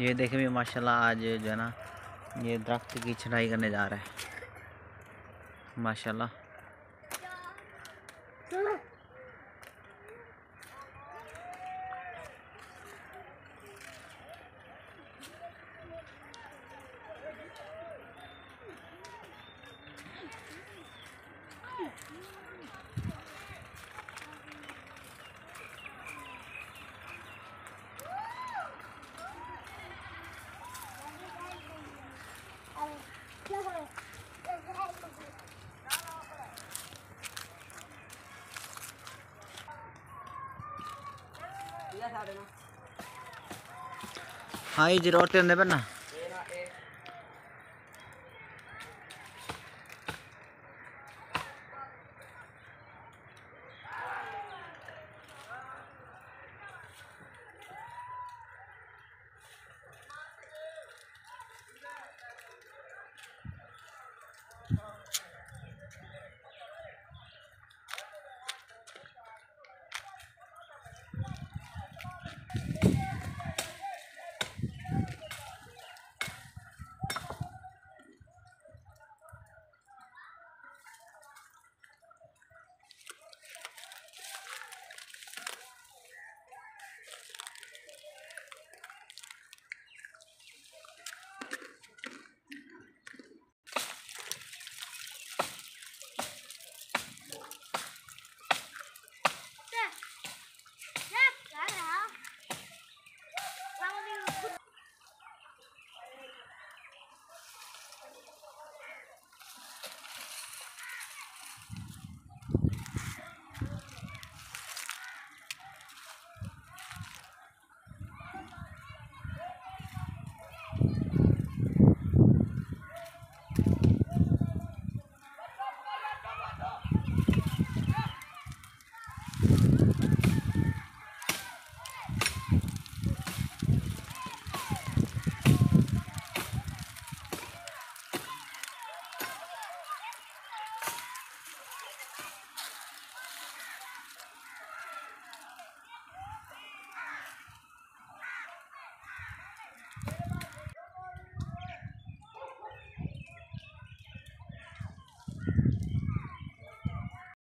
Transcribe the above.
ये देखे भी, माशाल्लाह आज जो है ना, ये दरख्त की छटाई करने जा रहा है। माशाल्लाह। हाँ ये ज़रूरत होंगे पर ना